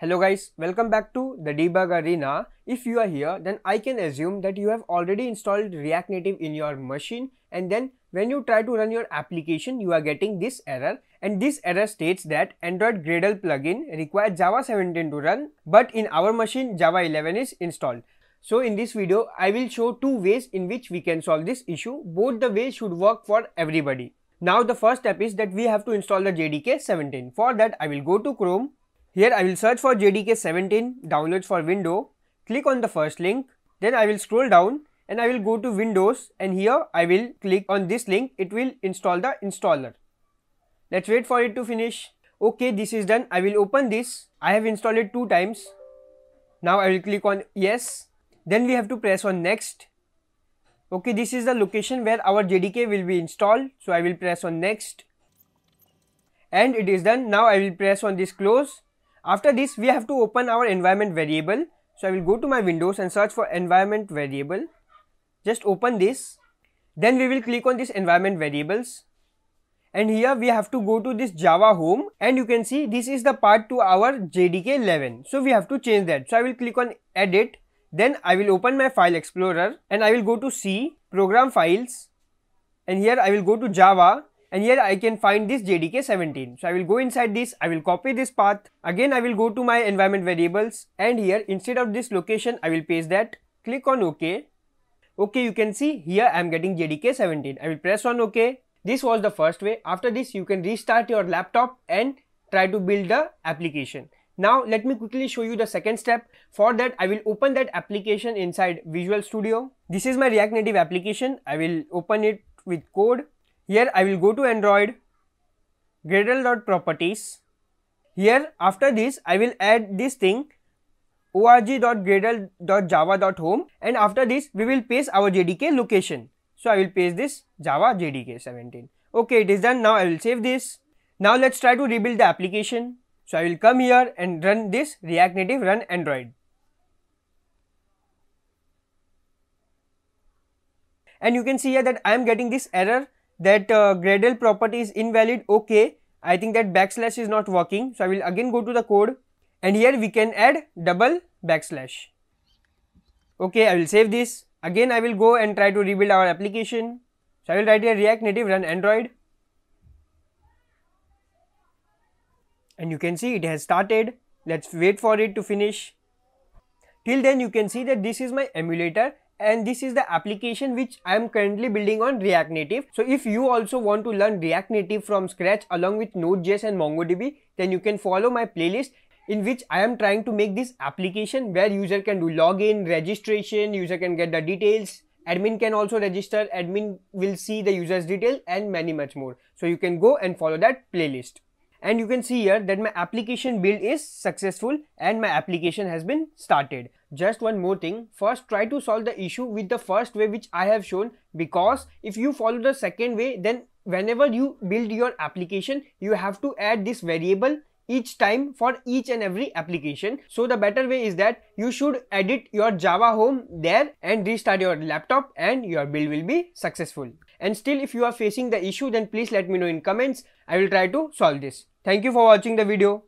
Hello guys, welcome back to the debug arena. If you are here, then I can assume that you have already installed React Native in your machine and then when you try to run your application, you are getting this error and this error states that Android Gradle plugin requires Java 17 to run but in our machine Java 11 is installed. So in this video, I will show two ways in which we can solve this issue. Both the ways should work for everybody. Now the first step is that we have to install the JDK 17. For that, I will go to Chrome here I will search for JDK 17 downloads for window, click on the first link, then I will scroll down and I will go to Windows and here I will click on this link, it will install the installer. Let's wait for it to finish. Okay, this is done. I will open this. I have installed it two times. Now I will click on yes. Then we have to press on next. Okay, this is the location where our JDK will be installed. So I will press on next. And it is done. Now I will press on this close after this, we have to open our environment variable. So I will go to my windows and search for environment variable. Just open this. Then we will click on this environment variables. And here we have to go to this Java home and you can see this is the part to our JDK 11. So we have to change that. So I will click on edit. Then I will open my file explorer and I will go to C, program files. And here I will go to Java and here I can find this JDK 17. So I will go inside this, I will copy this path. Again I will go to my environment variables and here instead of this location I will paste that. Click on OK. Okay you can see here I am getting JDK 17. I will press on OK. This was the first way. After this you can restart your laptop and try to build the application. Now let me quickly show you the second step. For that I will open that application inside Visual Studio. This is my React Native application. I will open it with code here I will go to Android, Gradle.properties. Here after this I will add this thing org.gradle.java.home and after this we will paste our JDK location. So I will paste this Java JDK 17. Okay it is done now I will save this. Now let's try to rebuild the application. So I will come here and run this React Native run Android. And you can see here that I am getting this error that uh, Gradle property is invalid okay. I think that backslash is not working. So I will again go to the code and here we can add double backslash. Okay I will save this. Again I will go and try to rebuild our application. So I will write here react native run android. And you can see it has started. Let's wait for it to finish. Till then you can see that this is my emulator and this is the application which I am currently building on React Native. So if you also want to learn React Native from scratch along with Node.js and MongoDB, then you can follow my playlist in which I am trying to make this application where user can do login, registration, user can get the details, admin can also register, admin will see the user's detail and many much more. So you can go and follow that playlist and you can see here that my application build is successful and my application has been started. Just one more thing, first try to solve the issue with the first way which I have shown because if you follow the second way then whenever you build your application you have to add this variable each time for each and every application. So the better way is that you should edit your Java home there and restart your laptop and your build will be successful. And still if you are facing the issue then please let me know in comments. I will try to solve this. Thank you for watching the video.